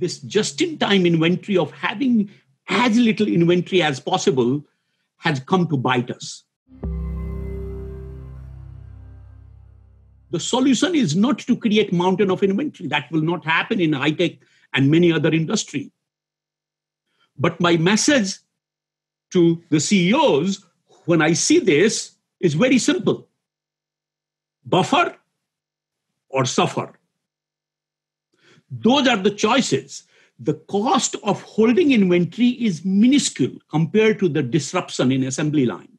this just in time inventory of having as little inventory as possible has come to bite us. The solution is not to create mountain of inventory. That will not happen in high tech and many other industry. But my message to the CEOs when I see this is very simple buffer or suffer. Those are the choices. The cost of holding inventory is minuscule compared to the disruption in assembly line.